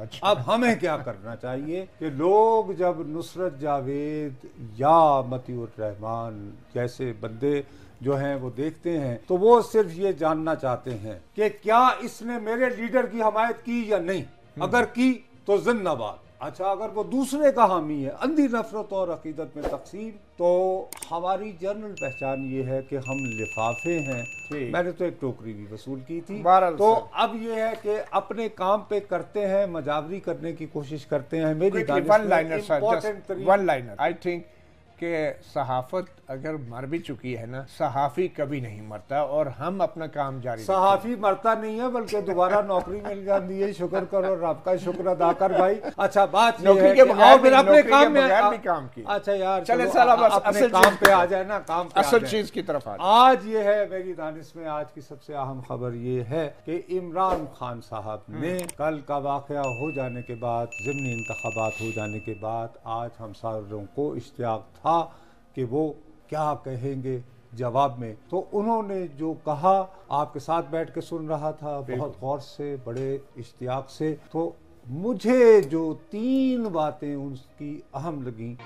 अच्छा। अब हमें क्या करना चाहिए कि लोग जब नुसरत जावेद या मतीउर रहमान जैसे बंदे जो हैं वो देखते हैं तो वो सिर्फ़ ये जानना चाहते हैं कि क्या इसने मेरे लीडर की हमायत की या नहीं। अगर की तो जिंदाबाद। अच्छा अगर वो दूसरे का हामी है अंधी नफरत और अकीदत में तकसीम तो हमारी जनरल पहचान ये है कि हम लिफाफे हैं। मैंने तो एक टोकरी भी वसूल की थी। तो अब ये है कि अपने काम पे करते हैं मजावरी करने की कोशिश करते हैं। मेरी one liner one liner I think कि सहाफत अगर मर भी चुकी है ना सहाफ़ी कभी नहीं मरता और हम अपना काम जारी सहाफी मरता नहीं है बल्कि दोबारा नौकरी मिल जाती है। शुक्र करो रब का शुक्र अदा कर भाई। अच्छा बात नौकरी के बगैर अपने काम में भी काम की। अच्छा यार चले साला बस अपने काम पे आ जाए ना काम असल चीज़ की तरफ़ आज ये है मेरी दानिश में आज की सबसे अहम खबर ये है कि इमरान खान साहब ने कल का वाक़ हो जाने के बाद ज़िमनी इंतबात हो जाने के बाद आज हम सारों को इश्तियाक था। कि वो क्या कहेंगे जवाब में। तो उन्होंने जो कहा आपके साथ बैठ के सुन रहा था बहुत गौर से बड़े इश्तियाक से। तो मुझे जो तीन बातें उनकी अहम लगी।